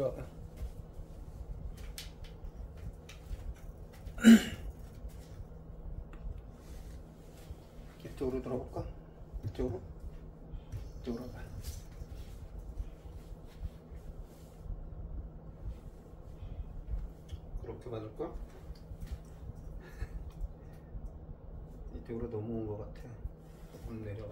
와봐. 이쪽으로 돌아볼까? 이쪽으로? 이쪽으로 와봐. 그렇게 맞을까? 이쪽으로 넘어온 것 같아. 조금 내려와.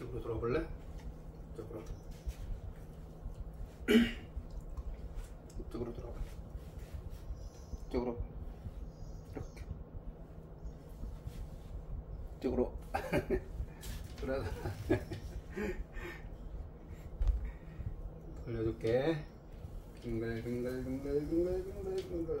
이쪽으로 돌아볼래? 이쪽으로. 이쪽으로 돌아봐. 이쪽으로. 이렇게. 이쪽으로. 돌아서. 돌려줄게. 빙글 빙글 빙글 빙글 빙글 빙글.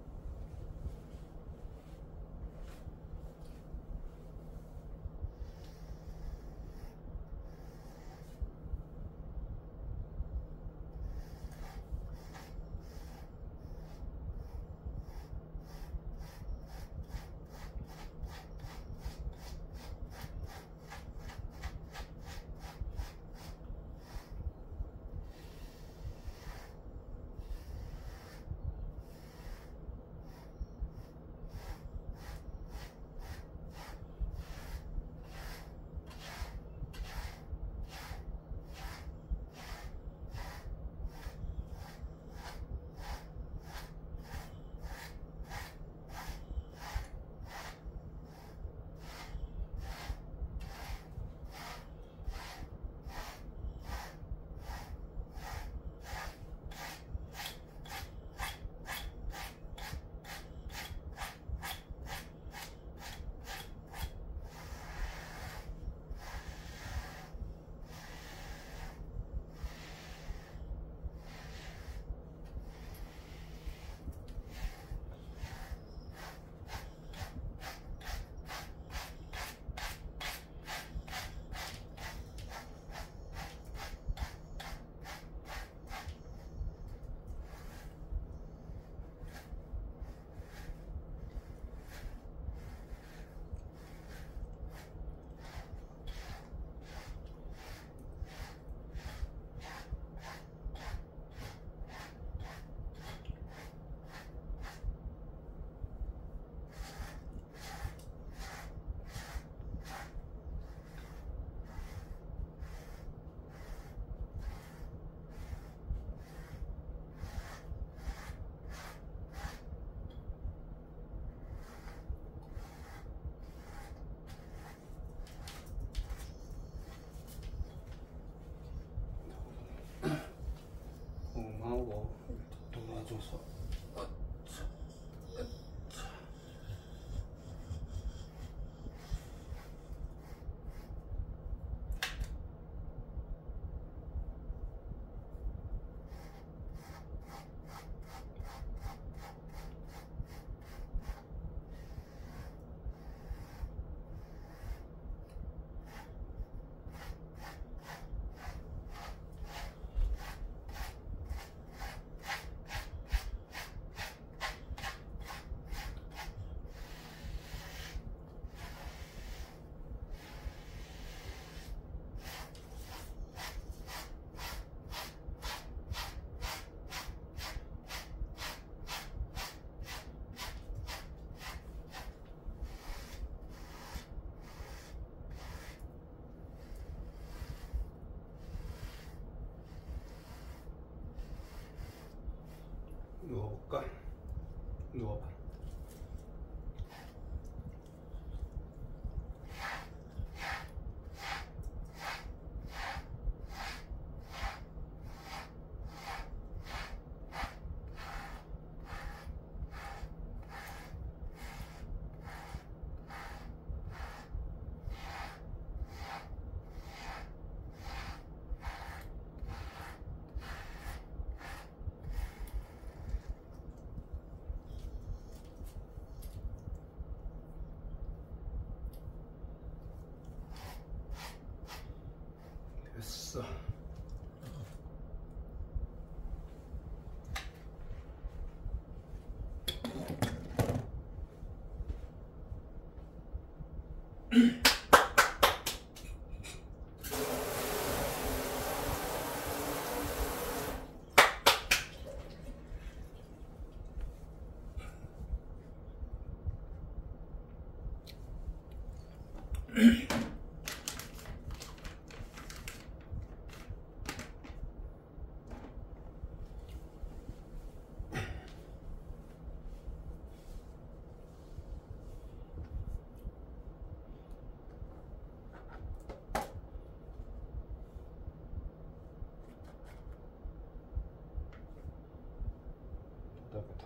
の他に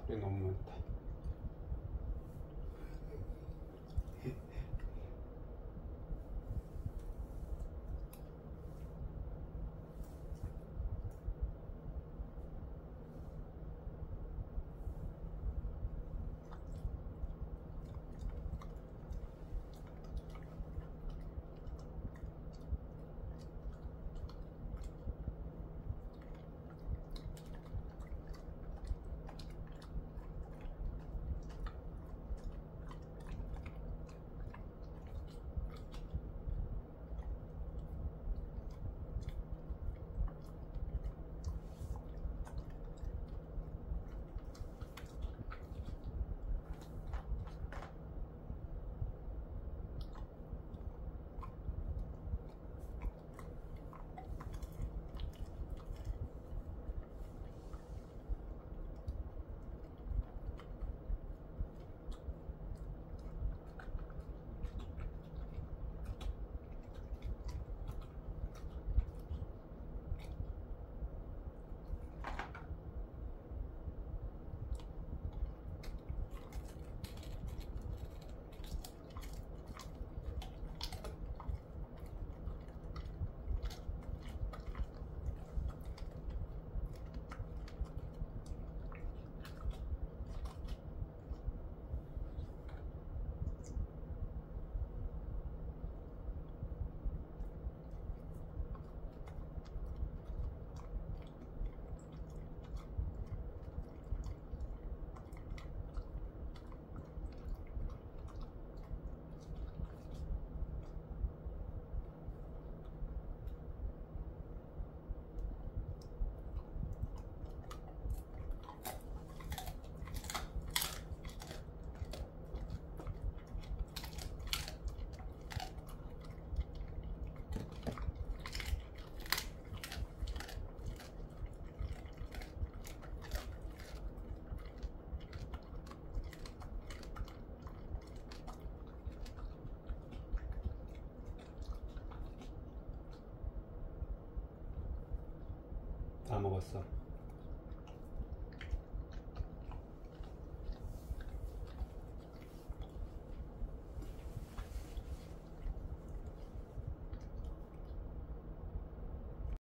털이 너무 많다. 다 먹었어.